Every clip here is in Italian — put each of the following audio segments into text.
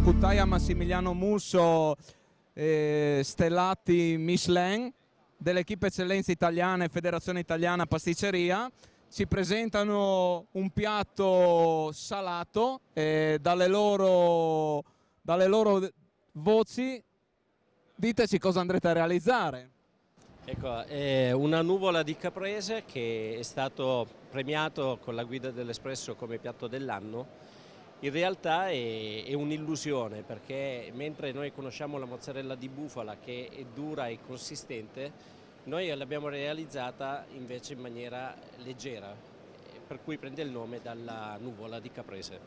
Antonio Cuttaia, Massimiliano Musso, eh, stellati Michelin dell'equipe eccellenza italiana e federazione italiana pasticceria ci presentano un piatto salato e dalle loro, dalle loro voci diteci cosa andrete a realizzare. Ecco, è una nuvola di caprese che è stato premiato con la guida dell'Espresso come piatto dell'anno. In realtà è, è un'illusione perché mentre noi conosciamo la mozzarella di bufala che è dura e consistente, noi l'abbiamo realizzata invece in maniera leggera, per cui prende il nome dalla nuvola di caprese.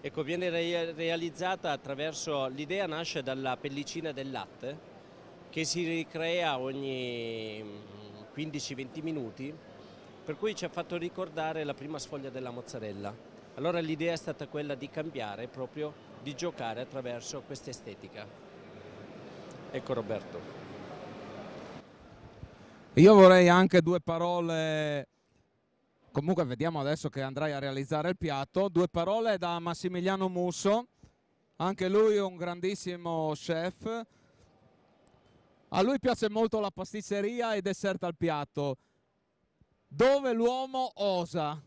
Ecco, viene realizzata attraverso, l'idea nasce dalla pellicina del latte che si ricrea ogni 15-20 minuti, per cui ci ha fatto ricordare la prima sfoglia della mozzarella. Allora l'idea è stata quella di cambiare, proprio di giocare attraverso questa estetica. Ecco Roberto. Io vorrei anche due parole, comunque vediamo adesso che andrai a realizzare il piatto, due parole da Massimiliano Musso, anche lui un grandissimo chef. A lui piace molto la pasticceria e dessert al piatto. Dove l'uomo osa?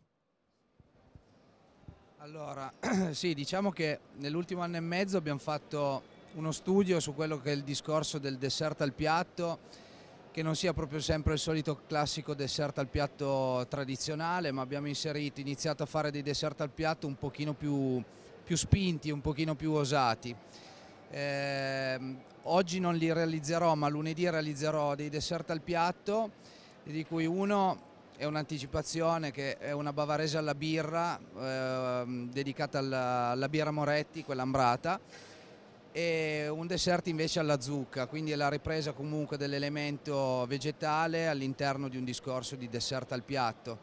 Allora, sì, diciamo che nell'ultimo anno e mezzo abbiamo fatto uno studio su quello che è il discorso del dessert al piatto che non sia proprio sempre il solito classico dessert al piatto tradizionale, ma abbiamo inserito, iniziato a fare dei dessert al piatto un pochino più, più spinti, un pochino più osati. Eh, oggi non li realizzerò, ma lunedì realizzerò dei dessert al piatto, di cui uno è un'anticipazione che è una bavarese alla birra, eh, dedicata alla, alla birra Moretti, quella ambrata, e un dessert invece alla zucca, quindi è la ripresa comunque dell'elemento vegetale all'interno di un discorso di dessert al piatto.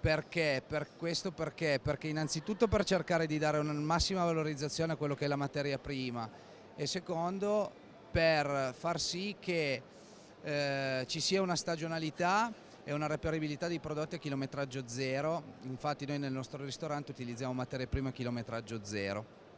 Perché? Per questo perché? Perché innanzitutto per cercare di dare una massima valorizzazione a quello che è la materia prima e secondo per far sì che eh, ci sia una stagionalità e una reperibilità di prodotti a chilometraggio zero, infatti noi nel nostro ristorante utilizziamo materie prime a chilometraggio zero.